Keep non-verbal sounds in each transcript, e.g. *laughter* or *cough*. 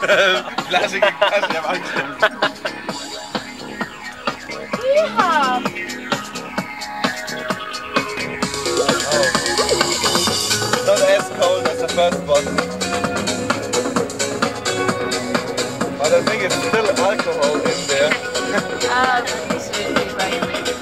Flasche gegen Flasche, ich hab angestimmt. Ja. Not as cold as the first one. But I think it's still alcohol in there. *laughs* Ah, das ist wirklich right.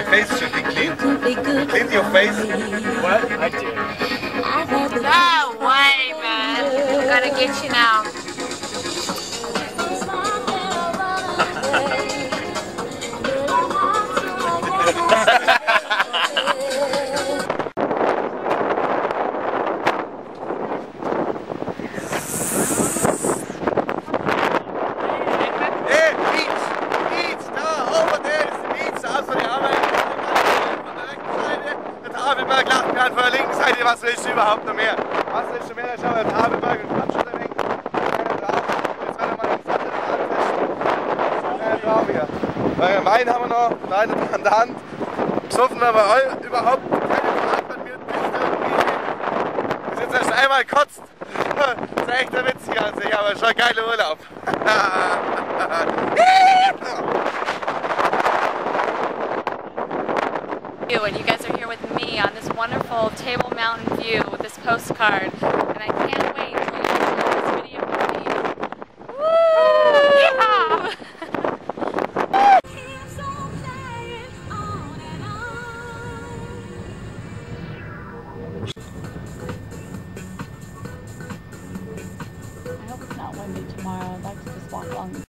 Hey, face should be clean. Could be good Clean your face. What? I do. I've had the No way, man. Gotta get you now. Überhaupt noch mehr? Was willst du mehr? Schau mal, der Tafelberg und Abschnitt weg. drauf. Jetzt werden wir mal den Sattel anfesten. Ja, hier. Weil Wein haben wir noch, Wein an der Hand. Besoffen aber überhaupt keine Fahrt Piste und Wir sind erst einmal kotzt. *laughs* Das ist echt der Witz hier an sich, aber schon geiler Urlaub. *laughs* and you guys this wonderful Table Mountain view with this postcard, and I can't wait until you guys this video with me. Woo! Yeah! I hope it's not windy tomorrow. I'd like to just walk along the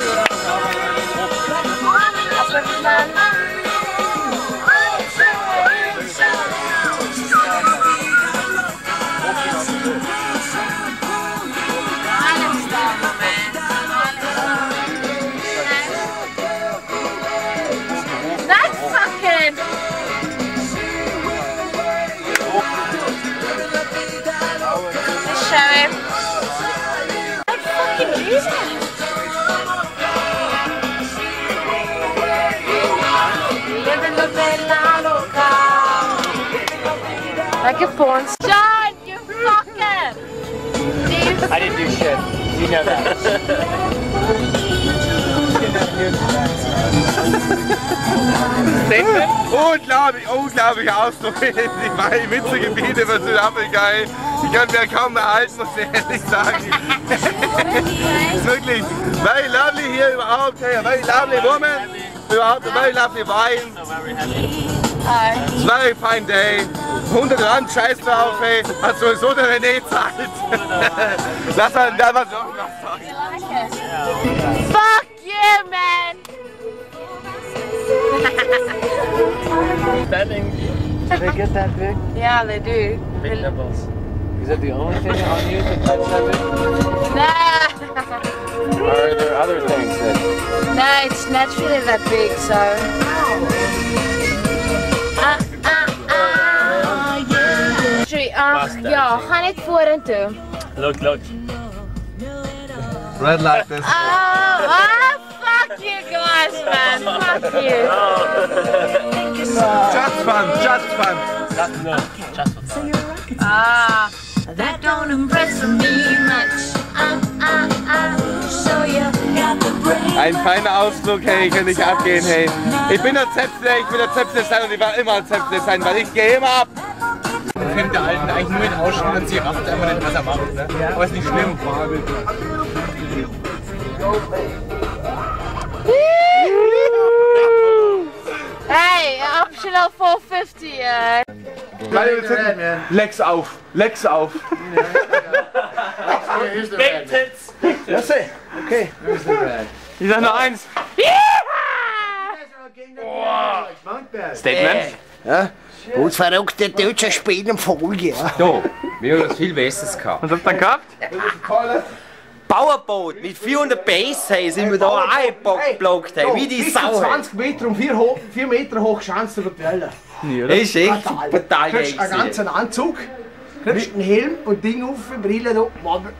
fucking. Just show him. I fucking do that. Like a porn star. John, you fucker! I didn't do shit. You know that. *laughs* Unglaublich, unglaublich Ausdruck die Witzegebiete von Südafrika. Ich kann mir kaum mehr halten, muss ich ehrlich sagen. *laughs* wirklich very lovely hier überhaupt. Very lovely woman. Überhaupt very lovely wine. It's a very fine day. 100 Rand, scheiß drauf, ey. Hat sowieso der René zahlt. *laughs* Lass mal da was noch sagen. Fuck you, man! Standing. Do they get that big? Yeah, they do. Big nipples. Is that the only thing on you that touch that big? Nah. Or are there other things that... no, it's naturally that big, so. Ah, ah, ah, yeah. Sorry, ach, ja, ga net vorentoe. Look, look. Red light this. Oh, ah, fuck guys, man. Fuck you. Just fun, just fun. Just, no, just for fun. Ah. That don't impress me much. Ah, ah, ah. So you got the brain. Ein feiner Ausflug, hey, kann ich abgehen, hey. Ich bin der Zepter, ich will der Zepter sein und ich werde immer Zepter sein, weil ich gehe immer ab. Ich finde der Alten eigentlich nur den Ausschnitt und sie rafft einfach nicht, was er macht. Ne? Aber ist nicht schlimm. Optional 450, uh. Lex auf, Lex auf. Big tits! Ja, seh. Okay. Ich sag nur eins. Statement? Gut verrückte deutsche Spielfolge. Ja. So, wir haben das viel Besseres gehabt. Was habt ihr gehabt? Bauerboot mit 400 Base hey, sind wir da eingeblockt, hey, wie die Sau. hey. 20 Meter und 4, ho 4 Meter hoch schanzt über die Welle. Das ist echt Fatal. total Du kriegst einen geil. ganzen Anzug, kriegst einen Helm und Ding auf, Brille da.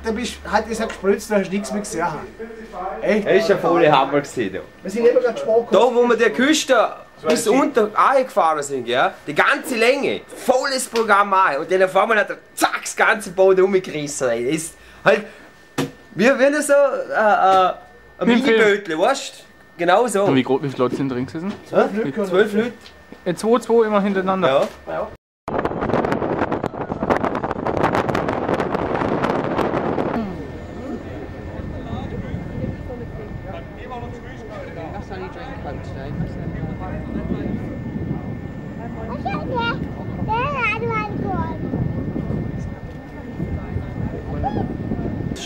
Da bist, hat es gespritzt, da hast du nichts mehr gesehen. Echt? Das ist ein voller Hammer gewesen. da. Wir sind eben gerade spät Da, wo wir die Küste bis unter angefahren sind, ja. Die ganze Länge, volles Programm an. Und dann auf einmal hat er zack das ganze Boot umgerissen. ey. Das ist halt wie wenn so äh, äh, ein. Minibötle, weißt du? Genau so. Und wie, gro- wie viele Leute sind drin gewesen? Hä? Zwölf Leute. Äh, Zwei, zwei immer hintereinander. Ja.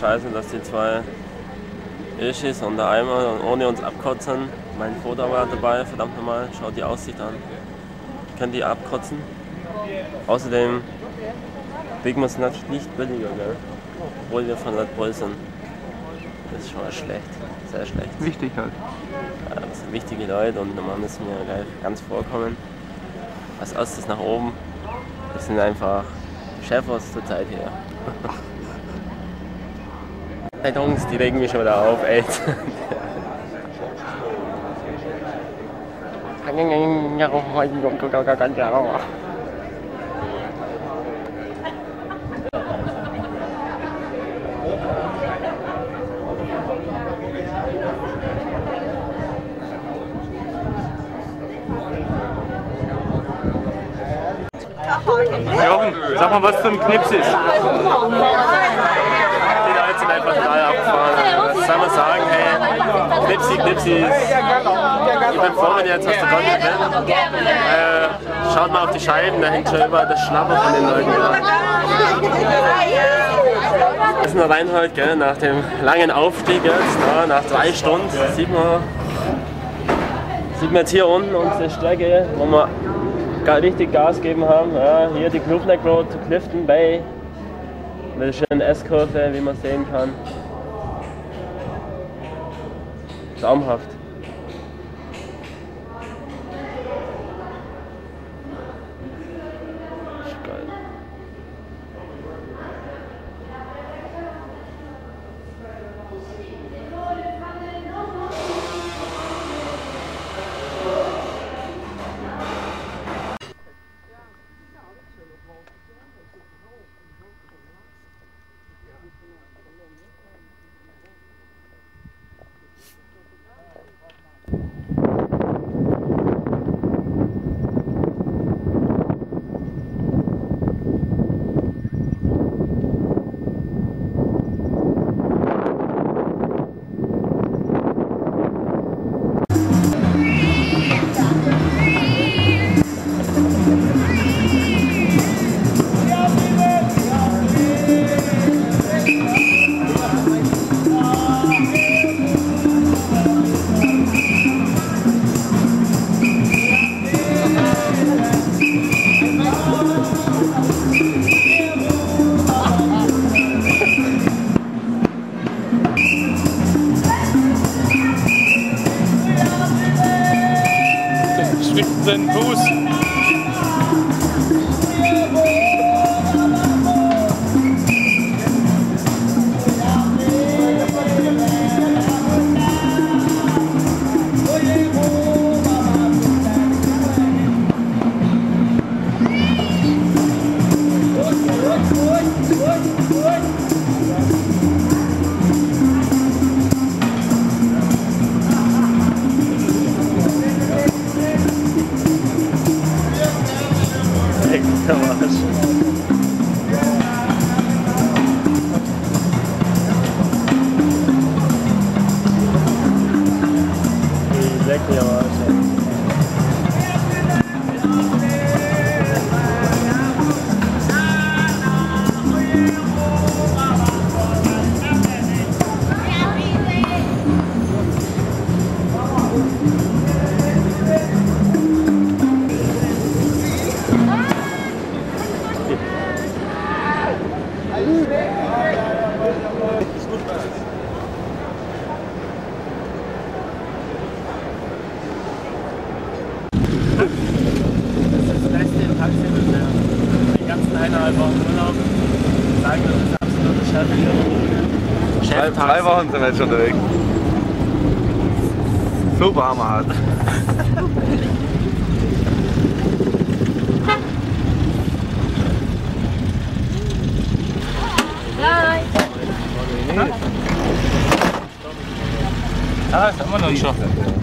Scheiße, dass die zwei Ischis und der Eimer ohne uns abkotzen. Mein Foto war dabei, verdammt nochmal, schaut die Aussicht an. Können die abkotzen? Außerdem uns natürlich nicht billiger, gell? obwohl wir von Red Bull sind. Das ist schon mal schlecht, sehr schlecht. Wichtig halt. Ja, das sind wichtige Leute und normal müssen wir gleich ganz vorkommen. Als erstes nach oben. Das sind einfach Chefs zur Zeit hier. *laughs* Jungs, die regen mich schon wieder auf, ey. Jochen, sag mal, was für ein Knips ist. Die Leute sind einfach total abgefahren. Was soll man sagen, hey, Knipsi, Knipsi. Ich bin vorhin jetzt aus der Gondel bin. Äh, schaut mal auf die Scheiben, da hängt schon überall das Schlapper von den Leuten. Das ist ein Reinhold, gell, nach dem langen Aufstieg jetzt, ja, nach drei Stunden, sieht man, sieht man jetzt hier unten unsere Strecke, wo wir richtig Gas gegeben haben. Ja, hier die Knufneck Road zu Clifton Bay. Mit der schönen S-Kurve, wie man sehen kann. zaamhaft. Rússia. 안啊. im Urlaub. Sagen wir, das absolute Chef. Drei, drei Wochen sind wir jetzt unterwegs. Super hammerhart. Hi. Hi. Ah, ist immer noch nicht.